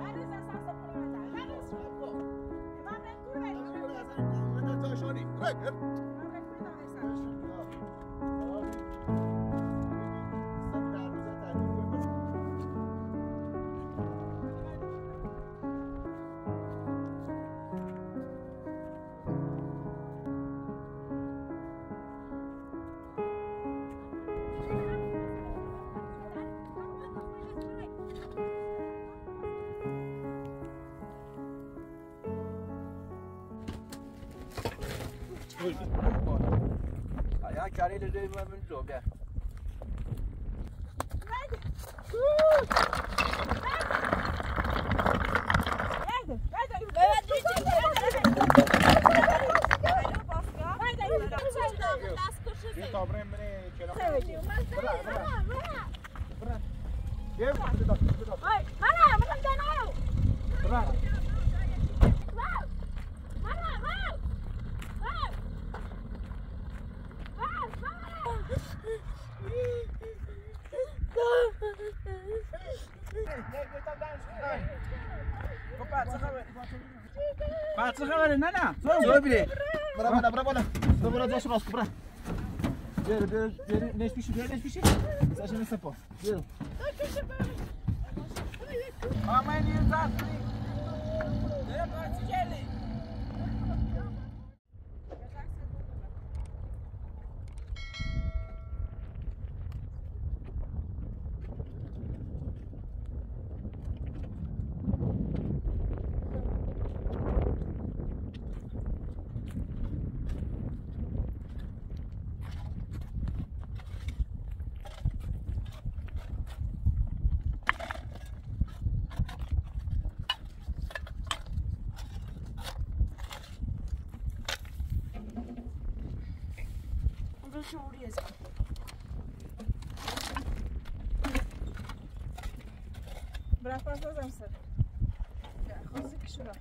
俺都在山上割了，俺都上山割，你妈等过来，过来上山割，我在招小李，快，来。Okay. څه خبره؟ نه نه. زه بری برا برا برا برا زه برا زه شو برا بیر بیر بیر نش پیش بیر نش پیش ساشه نسه پا. بیر آمین یه زد بیر بار چی کردی. social audience. Bırakmaz lazım sır. Ya, hazır kişi var.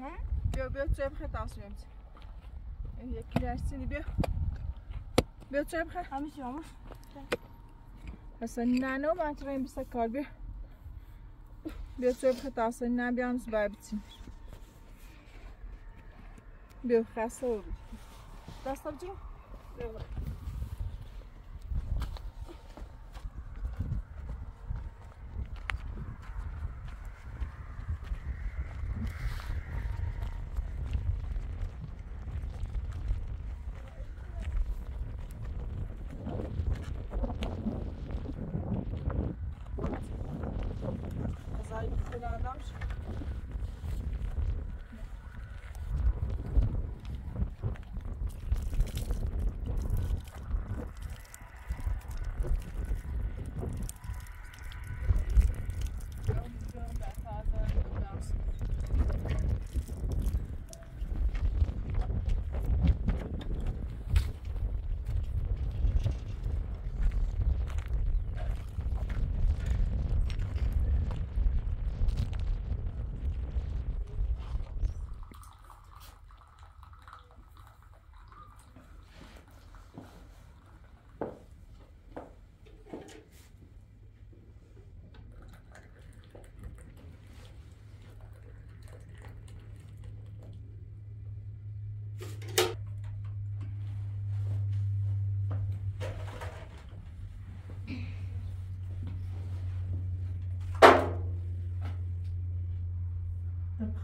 Հա։ Բյոբյոցեմ հետ ասում եմ։ Եկիրացին բյո։ Բյոցեմ հետ։ Համիշ յամուշ։ Ասեն նանո մատրեմ բսա կարբի։ Բյոցեմ հետ ասեն նաբյանս բայբցին։ Բյո խասով։ Դաստավջի։ Բյո։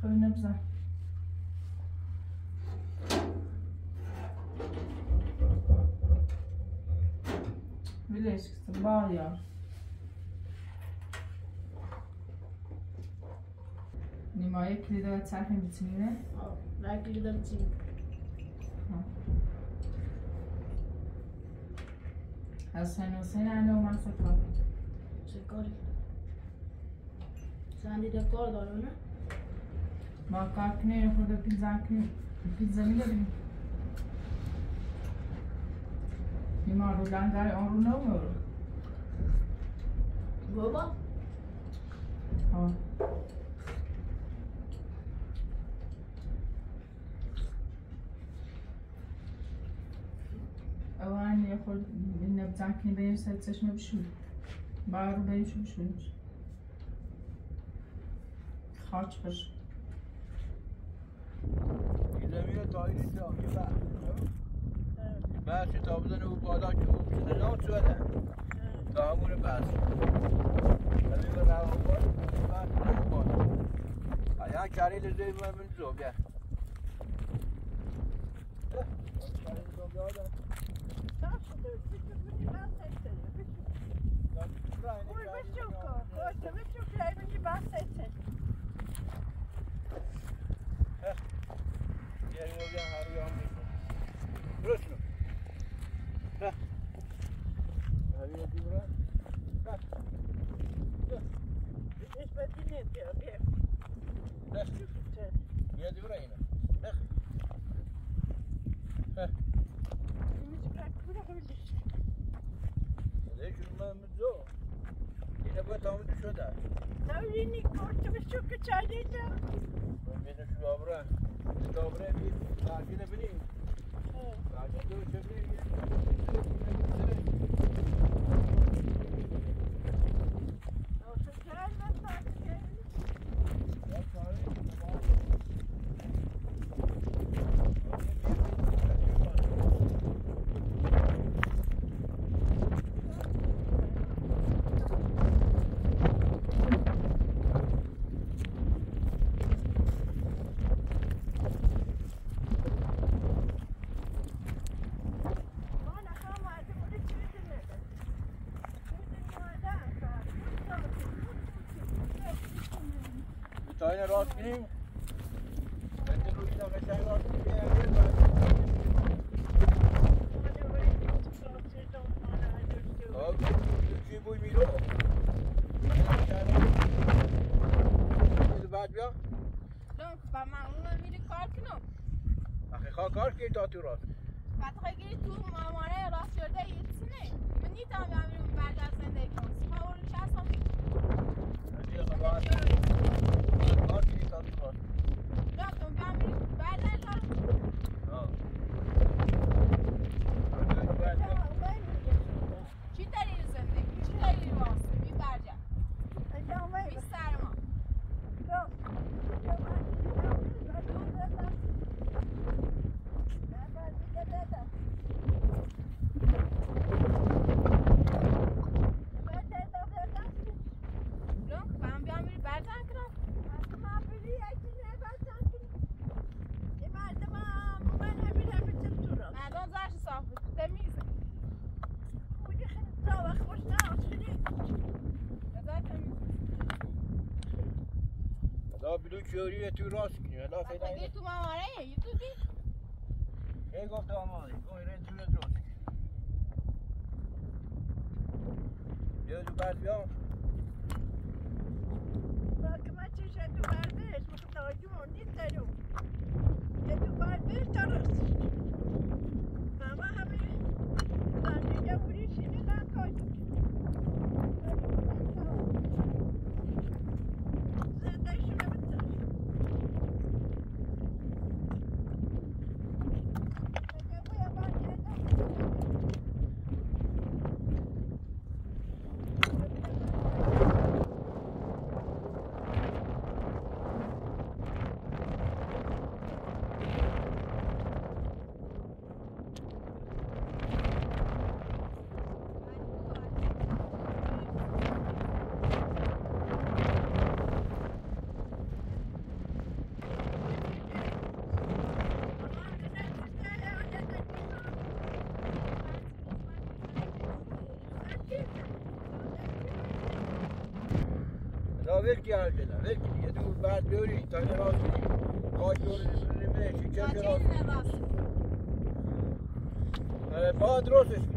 Krone bza. Bileşkisi bağ ya. Nimaye kilidi ve terhin bitimini. Ben kilidi bitimini. Hasan Hüseyin anne o masakal. Sekori. Sen de dekor da onu. Ma kalkine burada pizza pizza mi dedim. Nima rulan gari on runa mı? baba Ha. اوان ياخد ان بتاعك بين ست چشم بشو بارو بین شو بشو خاچ بش Gidemiyor dahil ediyor. Gibi. Ben şu tablodan o bağda ki o bize ne söyle. Daha bunu bas. Tabii ben daha o var. Ben bu var. Ayağı kariyle zeymen bin zor ya. Yerin oraya harıyor amıyorsun. Burası mı? Heh. Arıyor bir bura. Heh. Ich weiß nicht, ja, okay. Das stimmt. Ja, die Uhr yine. Heh. Heh. Şimdi bırak, bırak öyle. Ne şunlarımız o. Yine bu tamı düşüyor da. Tabii, yine korktum, çok kaçar diyeceğim. Ben beni şu abra. dobre, vi, važno da brini. Važno da će brini. بعد بیا. نه با ممنون میری کار کنم. آخه خواه کار که تا تو راست. بعد خواهی تو مامانه راست شده یه چی نه؟ من نیتم به بعد از زندگی کنم. سپا اون نه. هم کار که تا تو راست. نه تو به بعد از بیاری تو راست کنی. حالا فعلا این تو ماماره یه تو بی ای گفت آماده گویره تو راست کنی. بیا جو بر بیا. باک ما چیشه تو بر بیش مخدا جون نیست دارو یه تو بر بیش تا ما ماما همه بر بیجا بوری شینه نکن vecchi albera, vecchi di tu guardi orita, le rossi, voglio le meci, c'è le rossi. Le padrose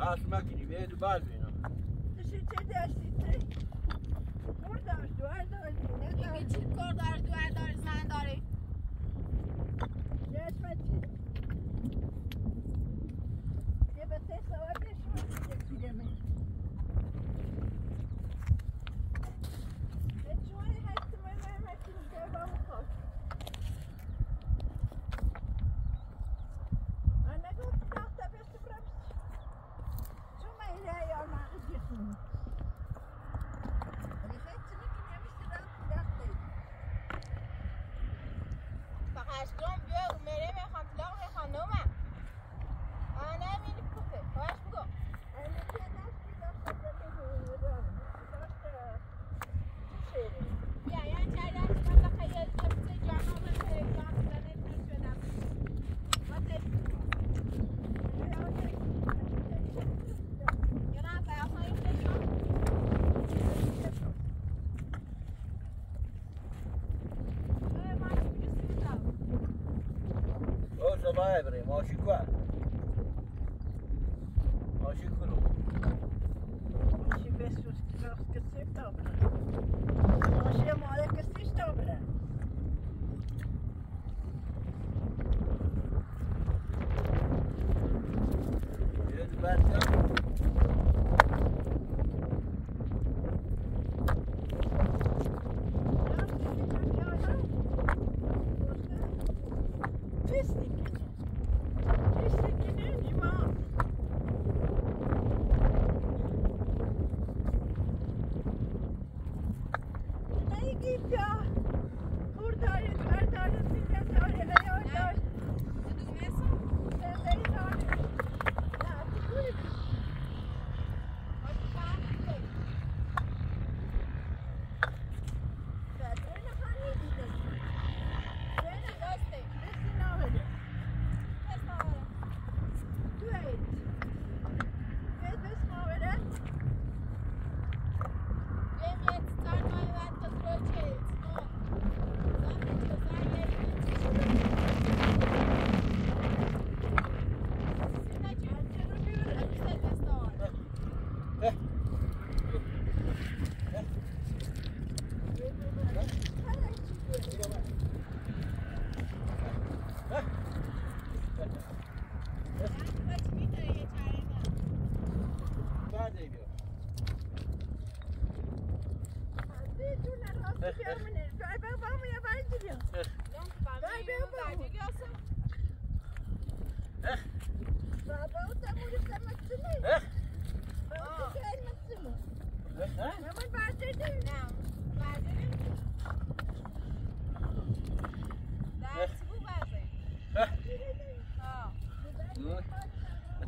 Bas makini bir de bas beni. Dışı çeker sizi. Burada duvar da ne kadar Geçit koridor duvar sen Ecco, 100 euro, muovici qua.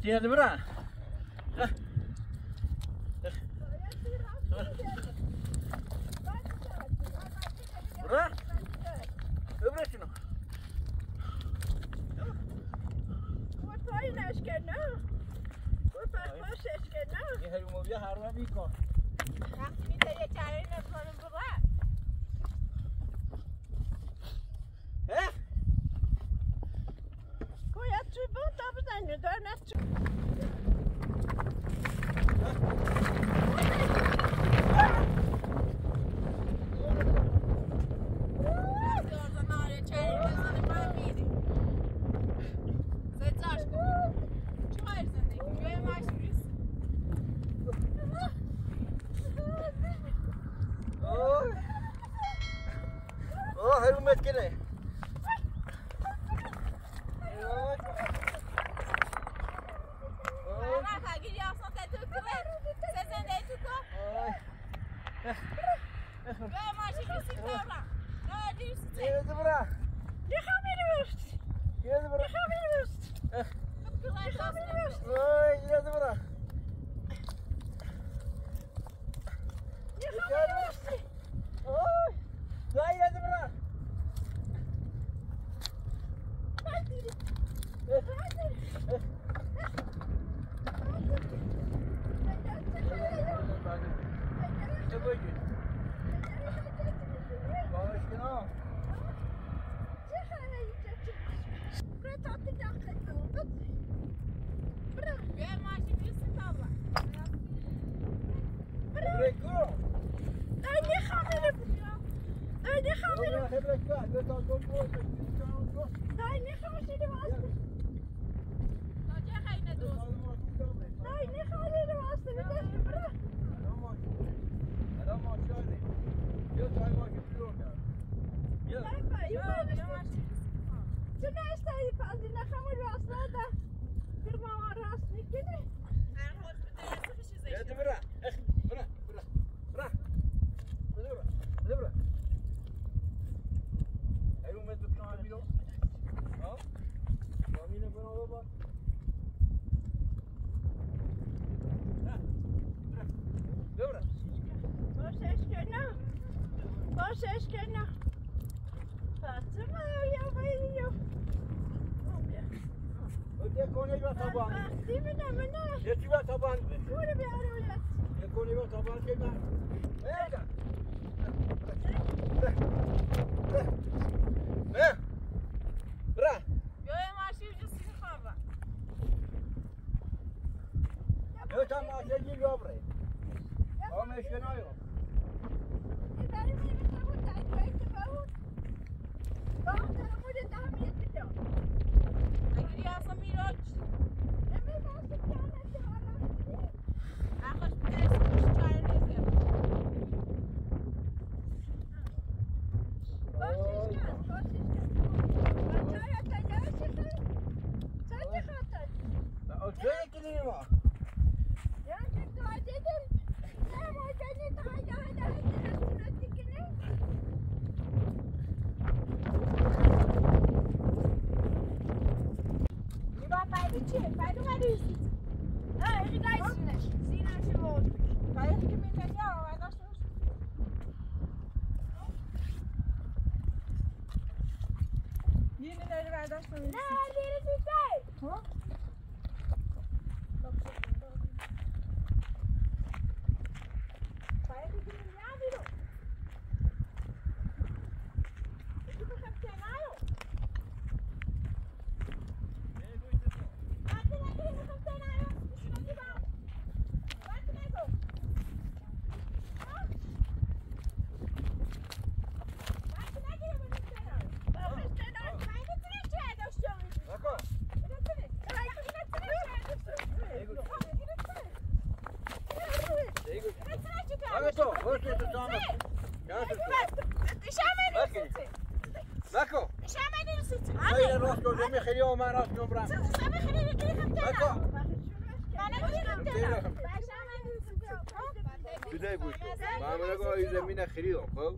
هاد المرأة برا برا شنو وطاينا اشكالنا وطاينا اشكالنا يا هلو مبيا هارما بيكو راح تمين تايا تايا نفرم metrów, bom to Daniel? zdaniu, 2. Ja, maar ze is niet camera. Ja, die is het. Hier de bra. Je gaat weer de rust! Hier is de bra. Je gaat weer de rust! Je gaat weer de. Hoi, hier de bra. Boş eşkena. Boş eşkena. Ekone ver taban. Simin amına. Yeti ver taban. Şöyle bir ara öyle. Ekone ver taban şeyden. Nerede? Ne? Bra. Göğe marşı yüce sinir farla. Göğe tam marşı yüce göğe bre. Ama eşkena yok. that's really we دودای گوش من من نگاه این زمین خریدم خب؟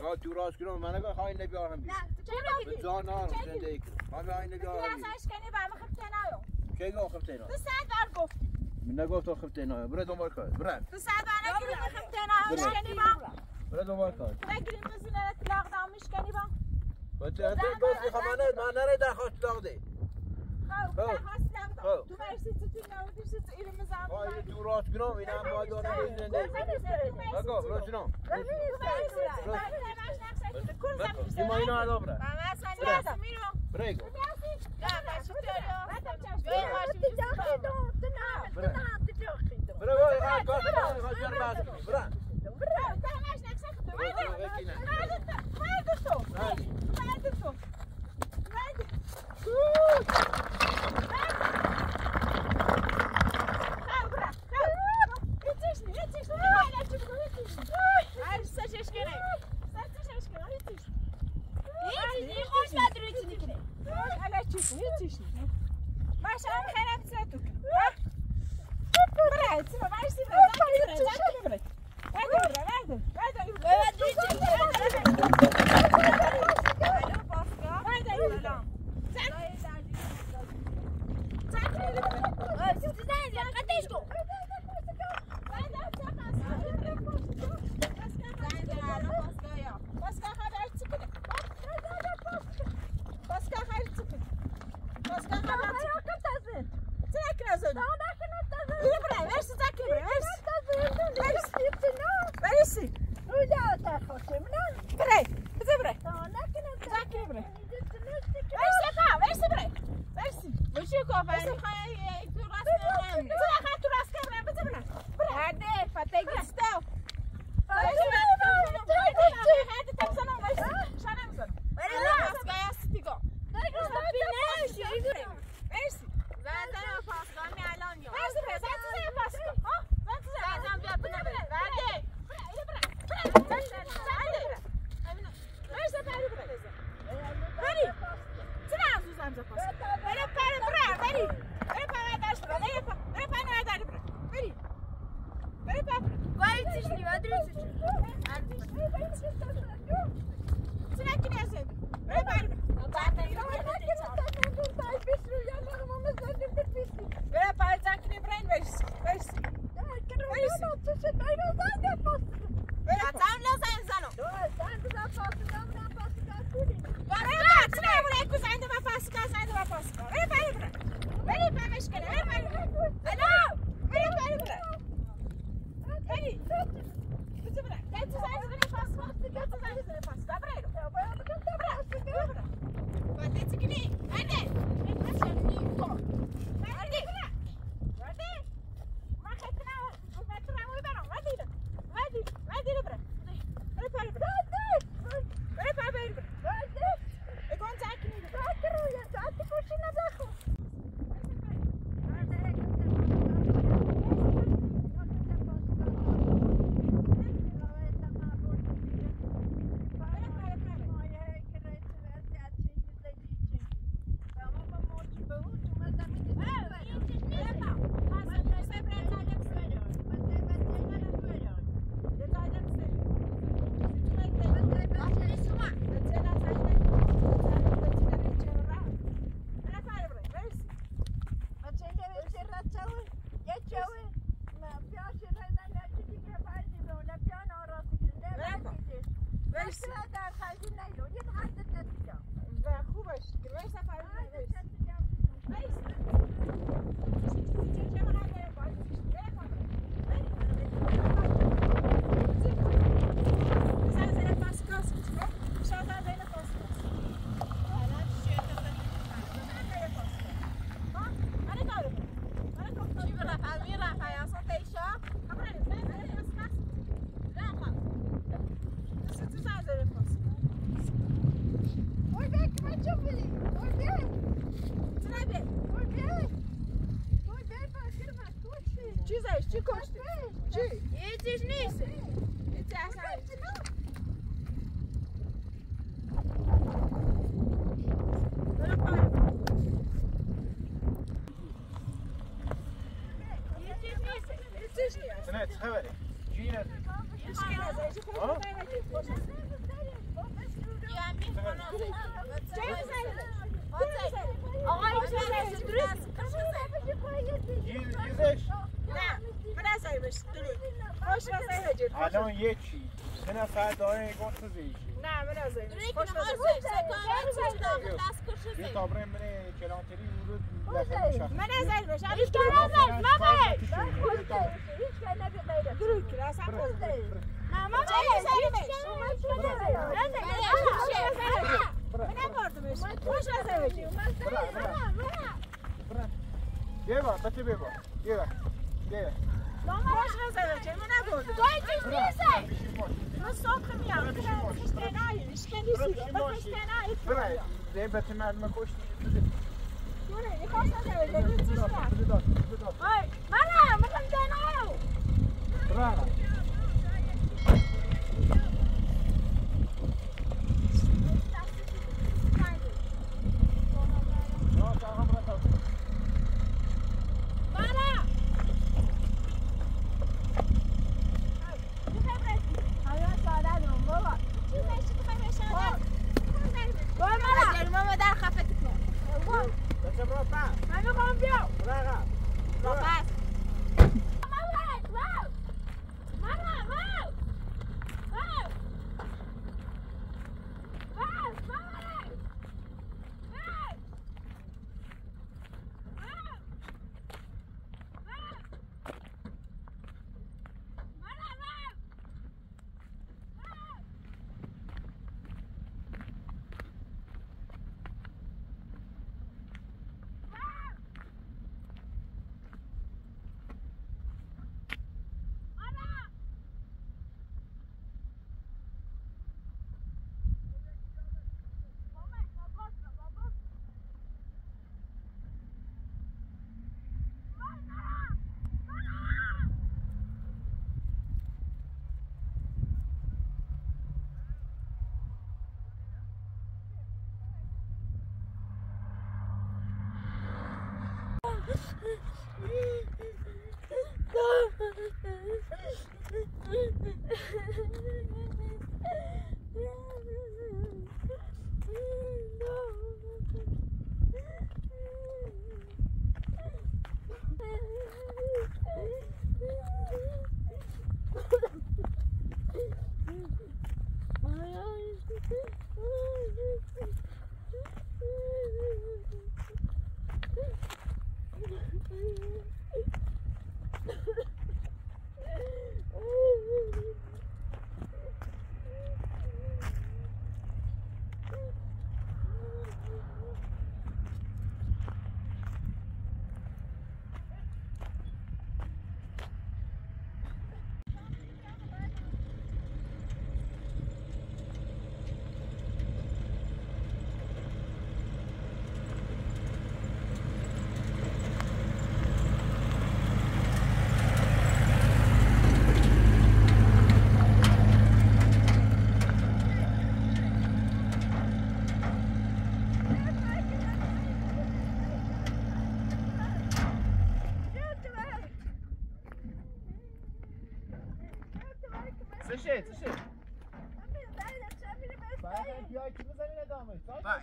خب. تو راست کنم. من نگاه خواهی نبی آرم بیم چرا جان آرم زندگی کنم من خواهی نبی آرم بیم تو کنی برم خب تنایو چه گاه خب تنایو تو ساعت بر گفتی. من نگاه تو خب تنایو برای دنبال کار. برای تو ساعت بر نگیریم خب تنایو مشکنی با. برای دنبال کار. نگیریم تو زینه تلاغ دامش کنی با. بچه انتر گفتی خب من نره درخواست تلاغ دیم خب. خب. تو مرسی تو نبودیش تو ایرمز هم آی دور راست گرام اینا هم باید آنه بزنه. بگو روشنم ما اینو ادا بره برای گو برای. برای برای برای. خبره چه خبره چی نه ها آقای چه درست یزش نه من از ایبش خوش واسه الان یکی سه نفر داره گفت تو زیشی نه من از ایبش خوش واسه سه تا دست کشه یه تابره من کلانتری ورود من از ایبش من از ایبش بیبا بچه بیبا بیبا بیبا خوش غذا بچه من نبردم توی چیز نیستی من صبح میام اشکنایی اشکنیسی اشکنایی برای زین بچه مردم کشتی بره یه خوش غذا بچه چیز نیست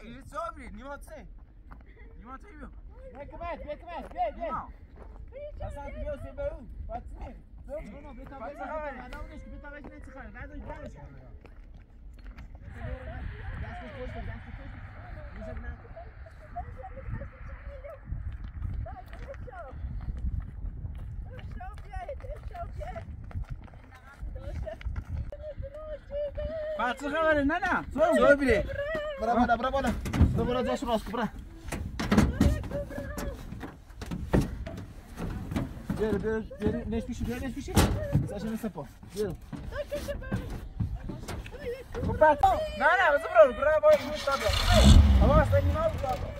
il sobri, не молодцы. Не молодцы, Бил. Века вверх, века вверх, бей, бей. Пацан, ты бил себе у, пацаны. Пацаны, бей, бей, бей, бей, бей, бей, бей, бей, бей, бей, бей, бей, бей, бей, бей, Пацаны, на на, слушай, бери. Bora, bora, bora, bora. Bora, bora, deixa o nosso, bora. Bieru, bieru, bieru, ne śpiszy, bieru, ne Não, não, sapo, bieru. Chłopak! No, no, zabrał, brawo, już dobra. A was, animał, brawo.